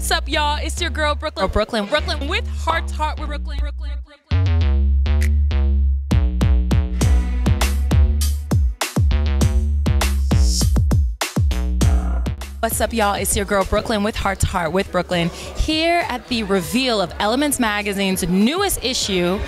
What's up, y'all? It's your girl Brooklynne. Oh, Brooklynne, Brooklynne with Hart 2 Hart with Brooklynne. Brooklynne, Brooklynne. What's up, y'all? It's your girl Brooklynne with Hart 2 Hart with Brooklynne here at the reveal of Ellements Magazine's newest issue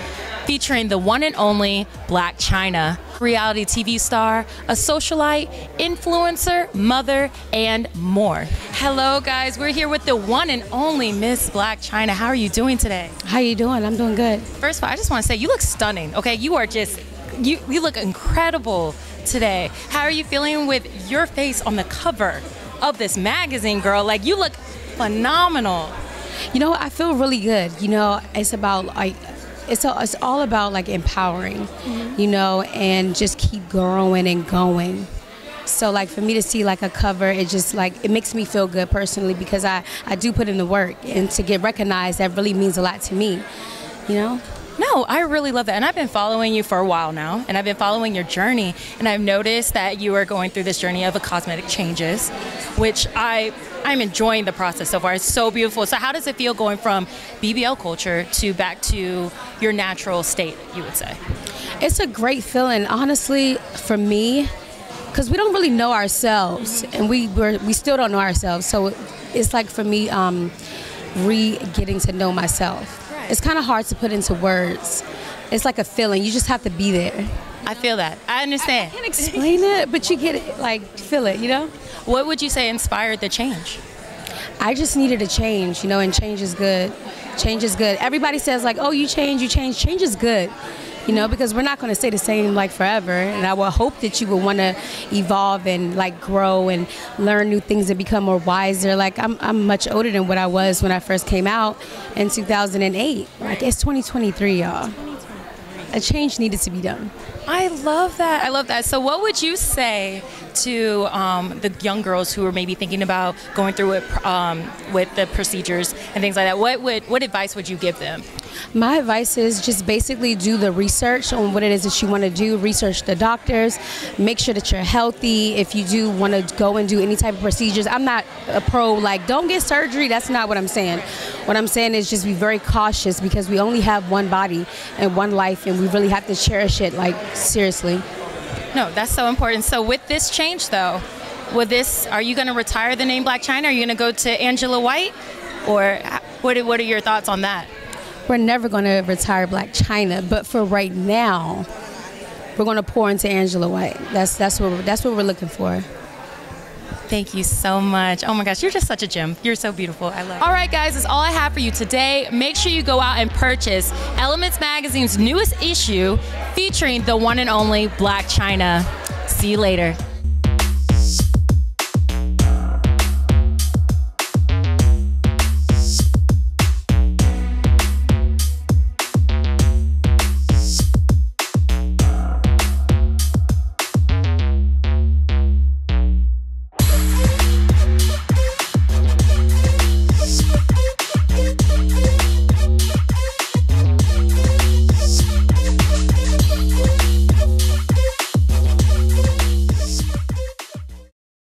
featuring the one and only Blac Chyna, reality TV star, a socialite, influencer, mother, and more. Hello, guys. We're here with the one and only Miss Blac Chyna. How are you doing today? How are you doing? I'm doing good. First of all, I just want to say you look stunning. Okay, you are just you you look incredible today. How are you feeling with your face on the cover of this magazine, girl? Like you look phenomenal. You know, I feel really good. You know, it's about like it's a, it's all about like empowering, mm-hmm. you know, and just keep growing and going. So like for me to see like a cover, it just like it makes me feel good personally because I I do put in the work and to get recognized that really means a lot to me. You know. No, I really love that. And I've been following you for a while now, and I've been following your journey. And I've noticed that you are going through this journey of a cosmetic changes, which I I'm enjoying the process so far. It's so beautiful. So how does it feel going from BBL culture to back to your natural state, you would say? It's a great feeling, honestly, for me, because we don't really know ourselves, and we we still don't know ourselves. So it's like for me, um, re getting to know myself. It's kind of hard to put into words. It's like a feeling. You just have to be there. I feel that. I understand. I can't explain it, but you get it, like feel it. You know. What would you say inspired the change? I just needed a change, you know, and change is good. Change is good. Everybody says like, "Oh, you change, you change." Change is good, you know, because we're not going to stay the same like forever. And I would hope that you would want to evolve and like grow and learn new things and become more wiser. Like I'm, I'm much older than what I was when I first came out in 2008. Like it's 2023, y'all. A change needed to be done. I love that. I love that. So, what would you say to um, the young girls who are maybe thinking about going through it um, with the procedures and things like that? What would what advice would you give them? My advice is just basically do the research on what it is that you want to do. Research the doctors. Make sure that you're healthy. If you do want to go and do any type of procedures, I'm not a pro like don't get surgery. That's not what I'm saying. What I'm saying is just be very cautious because we only have one body and one life, and we really have to cherish it like seriously. No, that's so important. So, with this change, though, with this, are you going to retire the name Blac Chyna? Are you going to go to Angela White, or uh, what? Are, what are your thoughts on that? We're never going to retire Blac Chyna, but for right now, we're going to pour into Angela White. That's that's what we're, that's what we're looking for. Thank you so much. Oh my gosh, you're just such a gem. You're so beautiful. I love it. All right, guys, that's all I have for you today. Make sure you go out and purchase Ellements Magazine's newest issue featuring the one and only Blac Chyna. See you later.